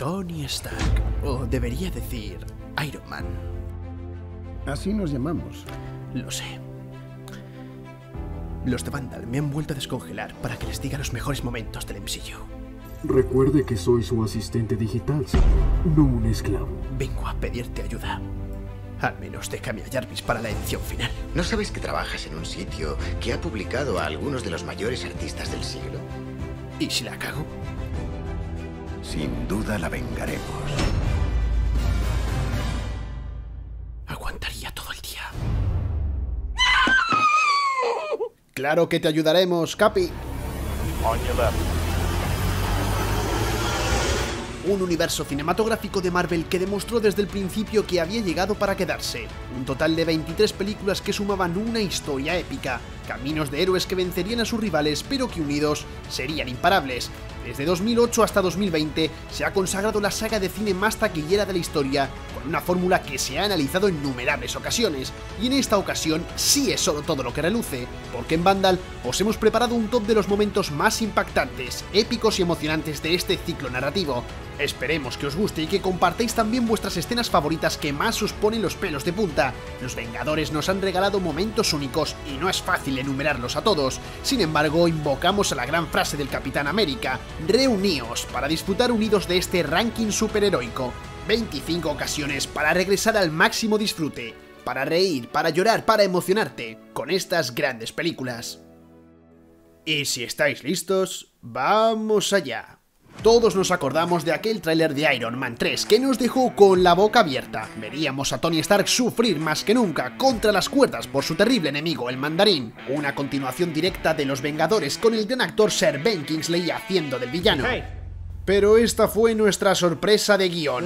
Tony Stark, o debería decir Iron Man. Así nos llamamos. Lo sé. Los de Vandal me han vuelto a descongelar para que les diga los mejores momentos del MCU. Recuerde que soy su asistente digital, señor, no un esclavo. Vengo a pedirte ayuda. Al menos déjame a Jarvis para la edición final. ¿No sabes que trabajas en un sitio que ha publicado a algunos de los mayores artistas del siglo? ¿Y si la cago? Sin duda la vengaremos. Aguantaría todo el día. Claro que te ayudaremos, Capi. Un universo cinematográfico de Marvel que demostró desde el principio que había llegado para quedarse. Un total de 23 películas que sumaban una historia épica, caminos de héroes que vencerían a sus rivales pero que unidos serían imparables. Desde 2008 hasta 2020 se ha consagrado la saga de cine más taquillera de la historia, una fórmula que se ha analizado en innumerables ocasiones, y en esta ocasión sí es solo todo lo que reluce, porque en Vandal os hemos preparado un top de los momentos más impactantes, épicos y emocionantes de este ciclo narrativo. Esperemos que os guste y que compartáis también vuestras escenas favoritas que más os ponen los pelos de punta. Los Vengadores nos han regalado momentos únicos y no es fácil enumerarlos a todos. Sin embargo, invocamos a la gran frase del Capitán América, reuníos para disfrutar unidos de este ranking superheroico. 25 ocasiones para regresar al máximo disfrute, para reír, para llorar, para emocionarte con estas grandes películas. Y si estáis listos, vamos allá. Todos nos acordamos de aquel tráiler de Iron Man 3 que nos dejó con la boca abierta. Veríamos a Tony Stark sufrir más que nunca contra las cuerdas por su terrible enemigo, el mandarín. Una continuación directa de Los Vengadores con el gran actor Sir Ben Kingsley haciendo del villano. Pero esta fue nuestra sorpresa de guion.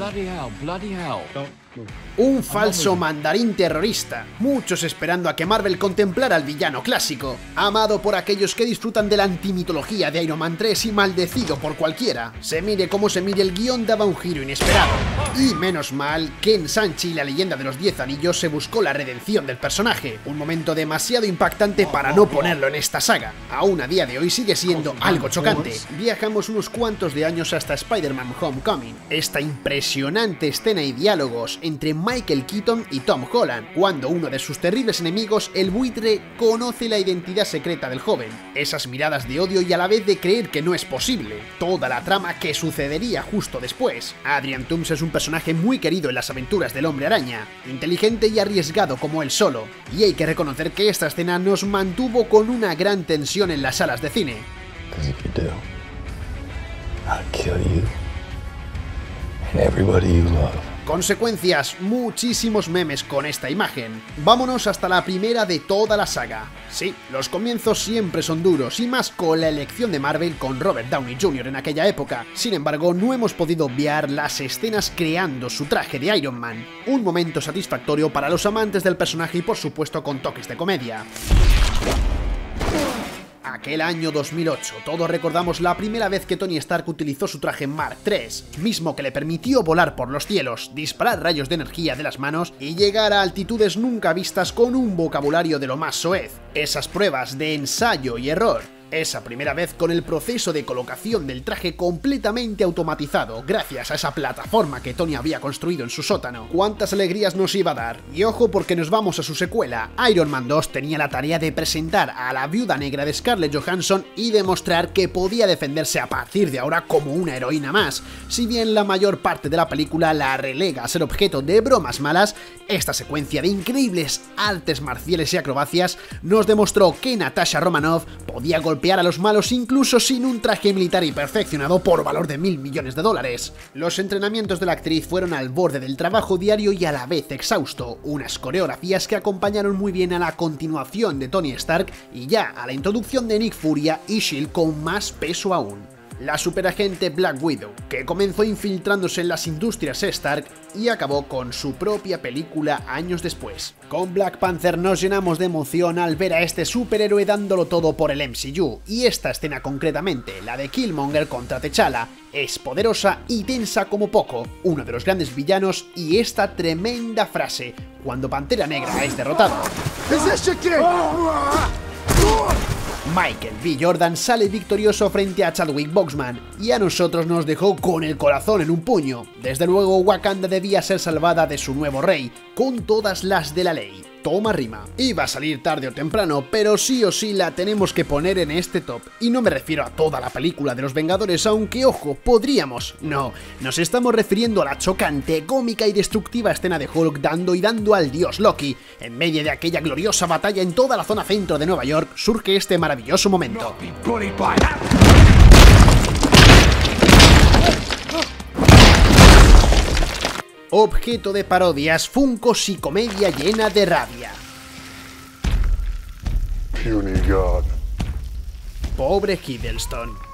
Un falso mandarín terrorista, muchos esperando a que Marvel contemplara al villano clásico, amado por aquellos que disfrutan de la antimitología de Iron Man 3 y maldecido por cualquiera. Se mire como se mire el guion daba un giro inesperado. Y menos mal que en Sanchi la leyenda de los 10 anillos se buscó la redención del personaje, un momento demasiado impactante para no ponerlo en esta saga. Aún a día de hoy sigue siendo algo chocante. Viajamos unos cuantos de años hasta Spider-Man Homecoming, esta impresionante escena y diálogos entre Michael Keaton y Tom Holland, cuando uno de sus terribles enemigos, el buitre, conoce la identidad secreta del joven. Esas miradas de odio y a la vez de creer que no es posible. Toda la trama que sucedería justo después. Adrian Toomes es un personaje muy querido en las aventuras del hombre araña, inteligente y arriesgado como él solo, y hay que reconocer que esta escena nos mantuvo con una gran tensión en las salas de cine. Consecuencias, muchísimos memes con esta imagen. Vámonos hasta la primera de toda la saga. Sí, los comienzos siempre son duros, y más con la elección de Marvel con Robert Downey Jr. en aquella época. Sin embargo, no hemos podido obviar las escenas creando su traje de Iron Man. Un momento satisfactorio para los amantes del personaje y por supuesto con toques de comedia. Aquel año 2008, todos recordamos la primera vez que Tony Stark utilizó su traje Mark III, mismo que le permitió volar por los cielos, disparar rayos de energía de las manos y llegar a altitudes nunca vistas con un vocabulario de lo más soez. Esas pruebas de ensayo y error esa primera vez con el proceso de colocación del traje completamente automatizado, gracias a esa plataforma que Tony había construido en su sótano. ¿Cuántas alegrías nos iba a dar? Y ojo porque nos vamos a su secuela. Iron Man 2 tenía la tarea de presentar a la viuda negra de Scarlett Johansson y demostrar que podía defenderse a partir de ahora como una heroína más. Si bien la mayor parte de la película la relega a ser objeto de bromas malas, esta secuencia de increíbles artes marciales y acrobacias nos demostró que Natasha Romanoff podía golpear a los malos incluso sin un traje militar y perfeccionado por valor de mil millones de dólares. Los entrenamientos de la actriz fueron al borde del trabajo diario y a la vez exhausto, unas coreografías que acompañaron muy bien a la continuación de Tony Stark y ya a la introducción de Nick Furia y Shield con más peso aún la superagente Black Widow, que comenzó infiltrándose en las industrias Stark y acabó con su propia película años después. Con Black Panther nos llenamos de emoción al ver a este superhéroe dándolo todo por el MCU, y esta escena concretamente, la de Killmonger contra T'Challa, es poderosa y tensa como poco, uno de los grandes villanos y esta tremenda frase, cuando Pantera Negra es derrotado. Michael B. Jordan sale victorioso frente a Chadwick Boxman y a nosotros nos dejó con el corazón en un puño. Desde luego Wakanda debía ser salvada de su nuevo rey, con todas las de la ley toma rima. Iba a salir tarde o temprano, pero sí o sí la tenemos que poner en este top. Y no me refiero a toda la película de los Vengadores, aunque ojo, podríamos. No, nos estamos refiriendo a la chocante, cómica y destructiva escena de Hulk dando y dando al dios Loki. En medio de aquella gloriosa batalla en toda la zona centro de Nueva York, surge este maravilloso momento. Objeto de parodias, Funkos y comedia llena de rabia. Pobre Hiddleston.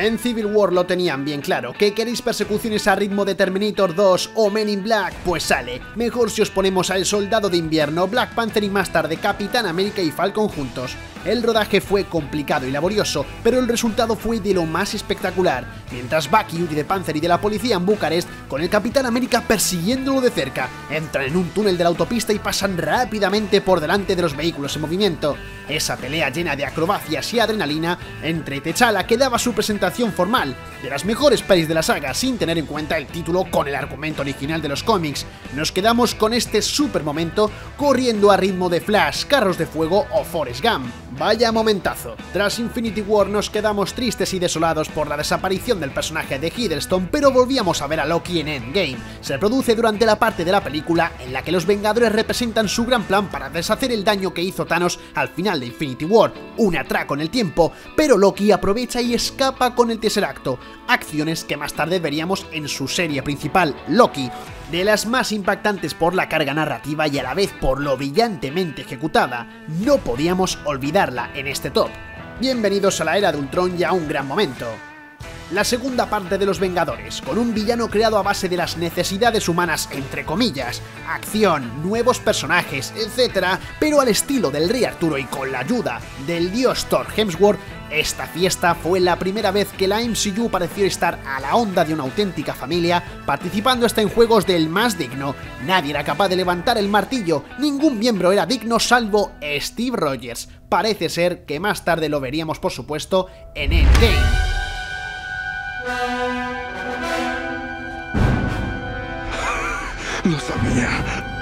En Civil War lo tenían bien claro, que queréis persecuciones a ritmo de Terminator 2 o Men in Black, pues sale. Mejor si os ponemos al Soldado de Invierno, Black Panther y más tarde Capitán América y Falcon juntos. El rodaje fue complicado y laborioso, pero el resultado fue de lo más espectacular. Mientras Bucky huye de Panther y de la policía en Bucarest, con el Capitán América persiguiéndolo de cerca, entran en un túnel de la autopista y pasan rápidamente por delante de los vehículos en movimiento. Esa pelea llena de acrobacias y adrenalina entre T'Challa que daba su presentación formal, de las mejores pelis de la saga sin tener en cuenta el título con el argumento original de los cómics. Nos quedamos con este super momento corriendo a ritmo de Flash, Carros de Fuego o Forrest Gump. Vaya momentazo. Tras Infinity War nos quedamos tristes y desolados por la desaparición del personaje de Hiddleston, pero volvíamos a ver a Loki en Endgame. Se produce durante la parte de la película en la que los Vengadores representan su gran plan para deshacer el daño que hizo Thanos al final de Infinity War, un atraco en el tiempo, pero Loki aprovecha y escapa con el Tesseracto, acciones que más tarde veríamos en su serie principal, Loki, de las más impactantes por la carga narrativa y a la vez por lo brillantemente ejecutada, no podíamos olvidarla en este top. Bienvenidos a la era de Ultron y a un gran momento. La segunda parte de Los Vengadores, con un villano creado a base de las necesidades humanas, entre comillas, acción, nuevos personajes, etc., pero al estilo del Rey Arturo y con la ayuda del dios Thor Hemsworth, esta fiesta fue la primera vez que la MCU pareció estar a la onda de una auténtica familia, participando hasta en juegos del más digno. Nadie era capaz de levantar el martillo, ningún miembro era digno salvo Steve Rogers. Parece ser que más tarde lo veríamos por supuesto en Endgame. Lo sabía.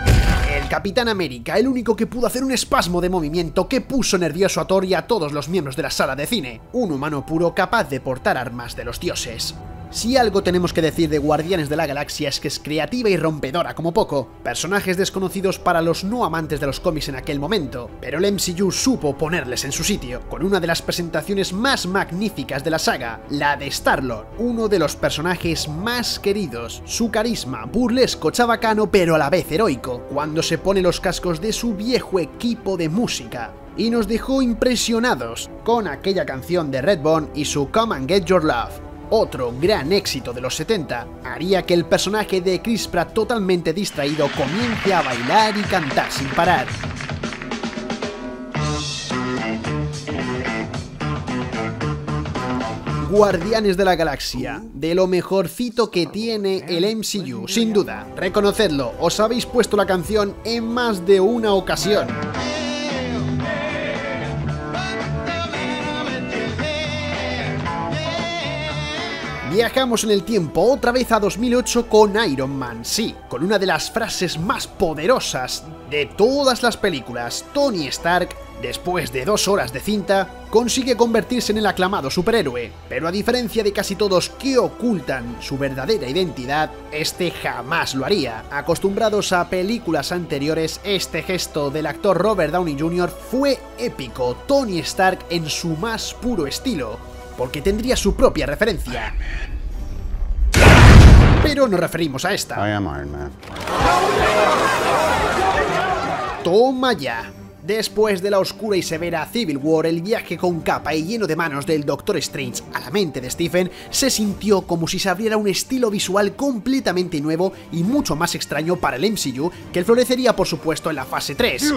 Capitán América, el único que pudo hacer un espasmo de movimiento que puso nervioso a Thor y a todos los miembros de la sala de cine. Un humano puro capaz de portar armas de los dioses. Si algo tenemos que decir de Guardianes de la Galaxia es que es creativa y rompedora como poco, personajes desconocidos para los no amantes de los cómics en aquel momento, pero el MCU supo ponerles en su sitio, con una de las presentaciones más magníficas de la saga, la de Star-Lord, uno de los personajes más queridos, su carisma, burlesco, chabacano pero a la vez heroico, cuando se pone los cascos de su viejo equipo de música, y nos dejó impresionados con aquella canción de Redbone y su Come and Get Your Love otro gran éxito de los 70, haría que el personaje de Chris Pratt totalmente distraído comience a bailar y cantar sin parar. Guardianes de la Galaxia, de lo mejorcito que tiene el MCU, sin duda. Reconocedlo, os habéis puesto la canción en más de una ocasión. Viajamos en el tiempo otra vez a 2008 con Iron Man, sí, con una de las frases más poderosas de todas las películas. Tony Stark, después de dos horas de cinta, consigue convertirse en el aclamado superhéroe, pero a diferencia de casi todos que ocultan su verdadera identidad, este jamás lo haría. Acostumbrados a películas anteriores, este gesto del actor Robert Downey Jr. fue épico, Tony Stark en su más puro estilo porque tendría su propia referencia. Pero nos referimos a esta. Toma ya. Después de la oscura y severa Civil War, el viaje con capa y lleno de manos del Doctor Strange a la mente de Stephen se sintió como si se abriera un estilo visual completamente nuevo y mucho más extraño para el MCU, que florecería por supuesto en la fase 3.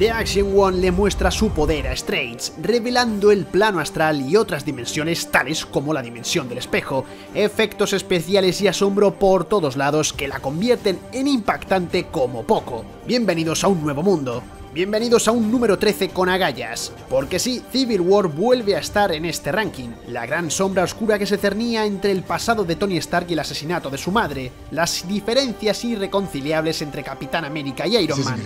The Action One le muestra su poder a Strange, revelando el plano astral y otras dimensiones tales como la dimensión del espejo, efectos especiales y asombro por todos lados que la convierten en impactante como poco. Bienvenidos a un nuevo mundo. Bienvenidos a un número 13 con agallas, porque sí, Civil War vuelve a estar en este ranking, la gran sombra oscura que se cernía entre el pasado de Tony Stark y el asesinato de su madre, las diferencias irreconciliables entre Capitán América y Iron Man.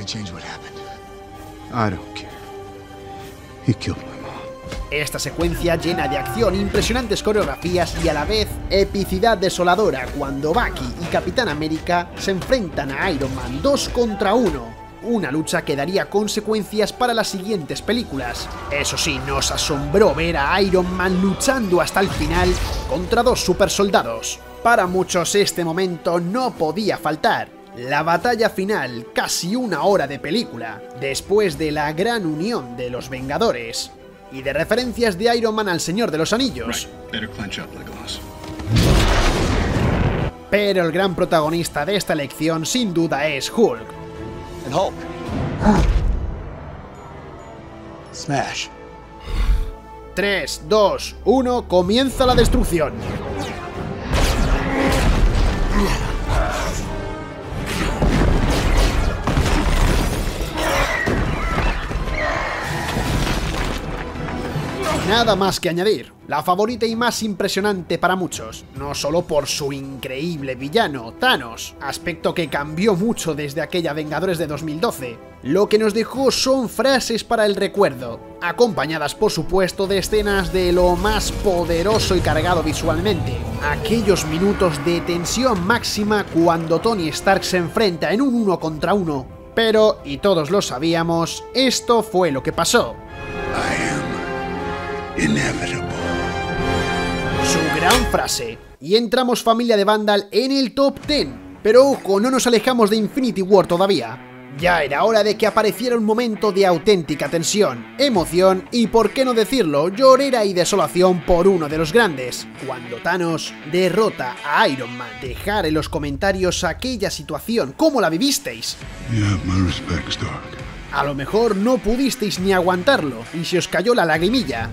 Esta secuencia llena de acción, impresionantes coreografías y a la vez epicidad desoladora cuando Bucky y Capitán América se enfrentan a Iron Man 2 contra 1 una lucha que daría consecuencias para las siguientes películas. Eso sí, nos asombró ver a Iron Man luchando hasta el final contra dos supersoldados. Para muchos este momento no podía faltar. La batalla final, casi una hora de película, después de la gran unión de los Vengadores y de referencias de Iron Man al Señor de los Anillos. Pero el gran protagonista de esta elección sin duda es Hulk, Hulk. Smash. 3, 2, 1, comienza la destrucción. Nada más que añadir. La favorita y más impresionante para muchos, no solo por su increíble villano, Thanos, aspecto que cambió mucho desde aquella Vengadores de 2012. Lo que nos dejó son frases para el recuerdo, acompañadas por supuesto de escenas de lo más poderoso y cargado visualmente. Aquellos minutos de tensión máxima cuando Tony Stark se enfrenta en un uno contra uno. Pero, y todos lo sabíamos, esto fue lo que pasó. Su gran frase. Y entramos familia de Vandal en el top 10. Pero ojo, no nos alejamos de Infinity War todavía. Ya era hora de que apareciera un momento de auténtica tensión, emoción y, por qué no decirlo, llorera y desolación por uno de los grandes, cuando Thanos derrota a Iron Man. Dejar en los comentarios aquella situación, ¿cómo la vivisteis? A lo mejor no pudisteis ni aguantarlo y se os cayó la lagrimilla.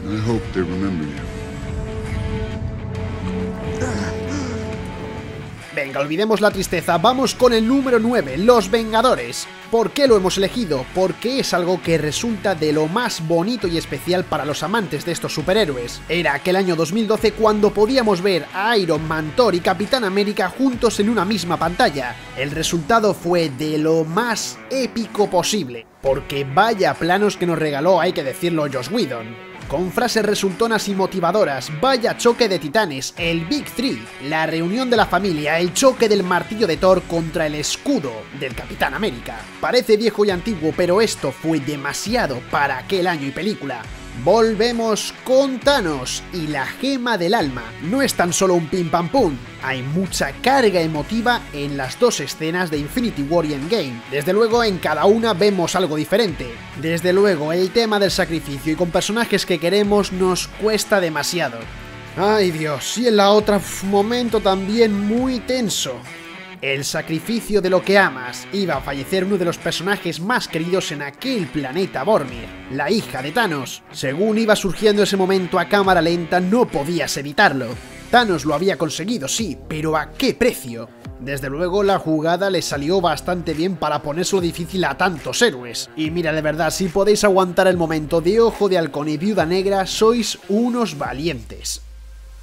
Venga, olvidemos la tristeza, vamos con el número 9, Los Vengadores. ¿Por qué lo hemos elegido? Porque es algo que resulta de lo más bonito y especial para los amantes de estos superhéroes. Era aquel año 2012 cuando podíamos ver a Iron Man, Thor y Capitán América juntos en una misma pantalla. El resultado fue de lo más épico posible, porque vaya planos que nos regaló, hay que decirlo, Josh Whedon con frases resultonas y motivadoras, vaya choque de titanes, el Big Three, la reunión de la familia, el choque del martillo de Thor contra el escudo del Capitán América. Parece viejo y antiguo, pero esto fue demasiado para aquel año y película. Volvemos con Thanos y la gema del alma. No es tan solo un pim pam pum, hay mucha carga emotiva en las dos escenas de Infinity War y Endgame. Desde luego en cada una vemos algo diferente. Desde luego el tema del sacrificio y con personajes que queremos nos cuesta demasiado. Ay Dios, y en la otra momento también muy tenso el sacrificio de lo que amas, iba a fallecer uno de los personajes más queridos en aquel planeta Bormir, la hija de Thanos. Según iba surgiendo ese momento a cámara lenta, no podías evitarlo. Thanos lo había conseguido, sí, pero ¿a qué precio? Desde luego la jugada le salió bastante bien para ponérselo difícil a tantos héroes. Y mira, de verdad, si podéis aguantar el momento de Ojo de Halcón y Viuda Negra, sois unos valientes.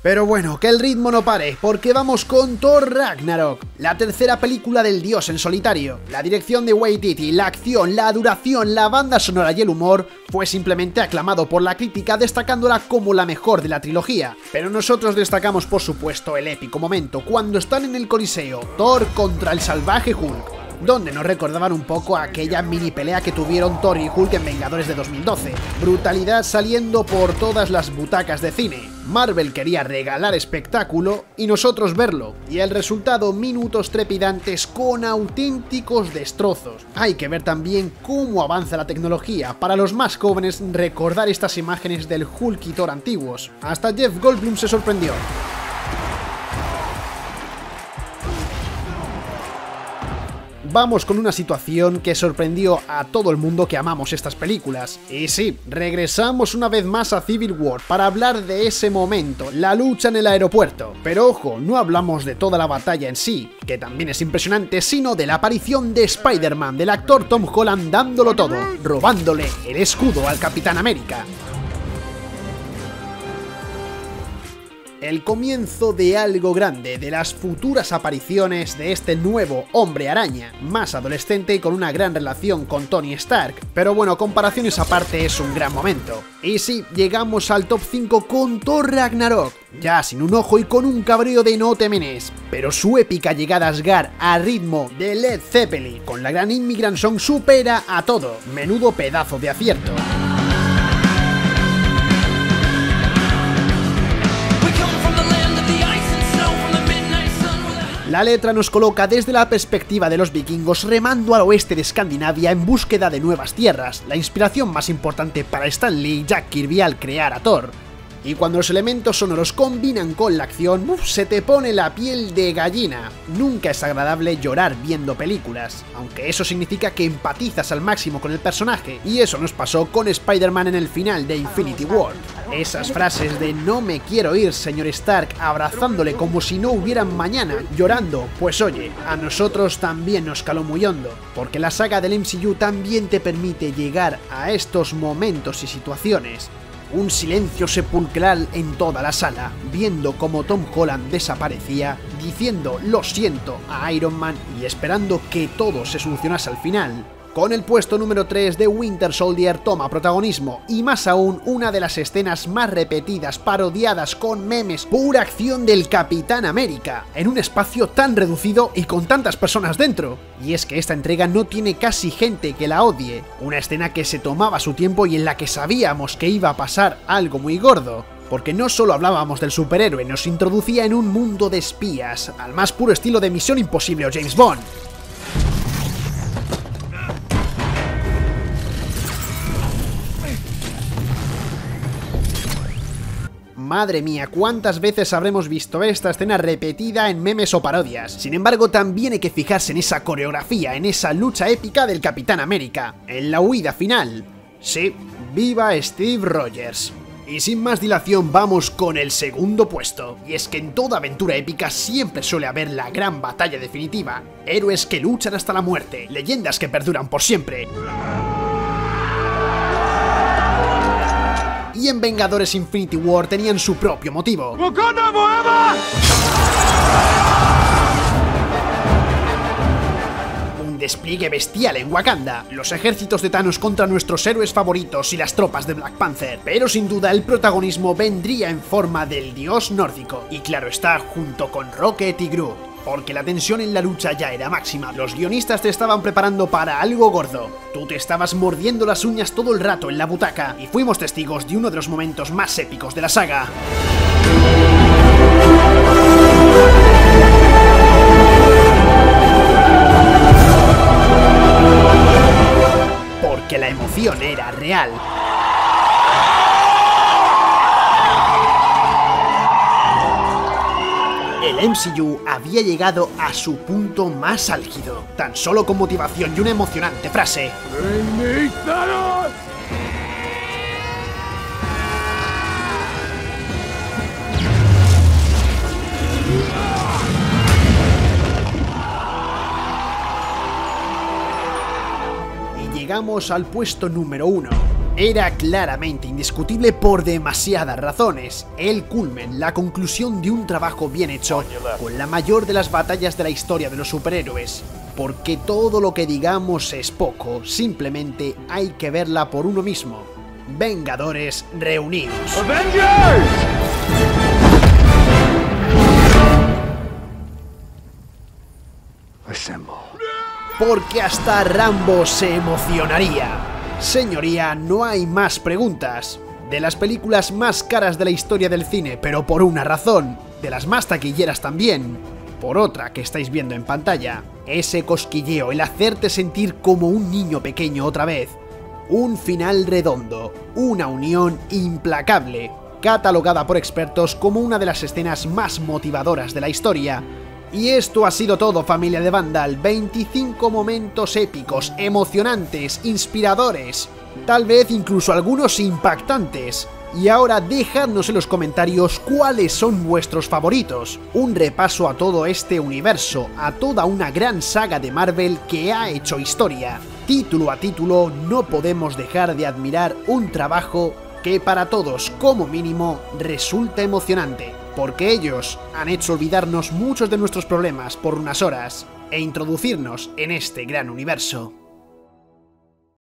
Pero bueno, que el ritmo no pare, porque vamos con Thor Ragnarok, la tercera película del dios en solitario. La dirección de Waititi, la acción, la duración, la banda sonora y el humor fue simplemente aclamado por la crítica destacándola como la mejor de la trilogía. Pero nosotros destacamos por supuesto el épico momento cuando están en el Coliseo, Thor contra el salvaje Hulk donde nos recordaban un poco aquella mini pelea que tuvieron Thor y Hulk en Vengadores de 2012. Brutalidad saliendo por todas las butacas de cine. Marvel quería regalar espectáculo y nosotros verlo, y el resultado minutos trepidantes con auténticos destrozos. Hay que ver también cómo avanza la tecnología para los más jóvenes recordar estas imágenes del Hulk y Thor antiguos. Hasta Jeff Goldblum se sorprendió. Vamos con una situación que sorprendió a todo el mundo que amamos estas películas. Y sí, regresamos una vez más a Civil War para hablar de ese momento, la lucha en el aeropuerto. Pero ojo, no hablamos de toda la batalla en sí, que también es impresionante, sino de la aparición de Spider-Man, del actor Tom Holland dándolo todo, robándole el escudo al Capitán América. El comienzo de algo grande, de las futuras apariciones de este nuevo hombre araña, más adolescente y con una gran relación con Tony Stark. Pero bueno, comparaciones aparte es un gran momento. Y sí, llegamos al top 5 con Thor Ragnarok, ya sin un ojo y con un cabreo de no temenes, pero su épica llegada a Asgard a ritmo de Led Zeppelin con la gran Immigrant Song supera a todo, menudo pedazo de acierto. La letra nos coloca desde la perspectiva de los vikingos remando al oeste de Escandinavia en búsqueda de nuevas tierras, la inspiración más importante para Stan Lee y Jack Kirby al crear a Thor. Y cuando los elementos sonoros combinan con la acción, se te pone la piel de gallina. Nunca es agradable llorar viendo películas, aunque eso significa que empatizas al máximo con el personaje, y eso nos pasó con Spider-Man en el final de Infinity War. Esas frases de no me quiero ir, señor Stark, abrazándole como si no hubieran mañana, llorando, pues oye, a nosotros también nos caló muy hondo, porque la saga del MCU también te permite llegar a estos momentos y situaciones un silencio sepulcral en toda la sala, viendo cómo Tom Holland desaparecía, diciendo lo siento a Iron Man y esperando que todo se solucionase al final. Con el puesto número 3 de Winter Soldier toma protagonismo, y más aún una de las escenas más repetidas, parodiadas con memes, pura acción del Capitán América, en un espacio tan reducido y con tantas personas dentro. Y es que esta entrega no tiene casi gente que la odie, una escena que se tomaba su tiempo y en la que sabíamos que iba a pasar algo muy gordo porque no solo hablábamos del superhéroe, nos introducía en un mundo de espías, al más puro estilo de Misión Imposible o James Bond. Madre mía, cuántas veces habremos visto esta escena repetida en memes o parodias. Sin embargo, también hay que fijarse en esa coreografía, en esa lucha épica del Capitán América, en la huida final. Sí, viva Steve Rogers. Y sin más dilación vamos con el segundo puesto, y es que en toda aventura épica siempre suele haber la gran batalla definitiva, héroes que luchan hasta la muerte, leyendas que perduran por siempre. Y en Vengadores Infinity War tenían su propio motivo. Un despliegue bestial en Wakanda, los ejércitos de Thanos contra nuestros héroes favoritos y las tropas de Black Panther, pero sin duda el protagonismo vendría en forma del dios nórdico, y claro está, junto con Rocket y Groot porque la tensión en la lucha ya era máxima. Los guionistas te estaban preparando para algo gordo. Tú te estabas mordiendo las uñas todo el rato en la butaca y fuimos testigos de uno de los momentos más épicos de la saga. Porque la emoción era real. El MCU había llegado a su punto más álgido, tan solo con motivación y una emocionante frase. Y llegamos al puesto número uno era claramente indiscutible por demasiadas razones. El culmen, la conclusión de un trabajo bien hecho, con la mayor de las batallas de la historia de los superhéroes. Porque todo lo que digamos es poco, simplemente hay que verla por uno mismo. Vengadores reunidos. Porque hasta Rambo se emocionaría. Señoría, no hay más preguntas. De las películas más caras de la historia del cine, pero por una razón. De las más taquilleras también. Por otra que estáis viendo en pantalla. Ese cosquilleo, el hacerte sentir como un niño pequeño otra vez. Un final redondo, una unión implacable, catalogada por expertos como una de las escenas más motivadoras de la historia, Y esto ha sido todo familia de Vandal, 25 momentos épicos, emocionantes, inspiradores, tal vez incluso algunos impactantes. Y ahora dejadnos en los comentarios cuáles son vuestros favoritos. Un repaso a todo este universo, a toda una gran saga de Marvel que ha hecho historia. Título a título no podemos dejar de admirar un trabajo que para todos, como mínimo, resulta emocionante porque ellos han hecho olvidarnos muchos de nuestros problemas por unas horas e introducirnos en este gran universo.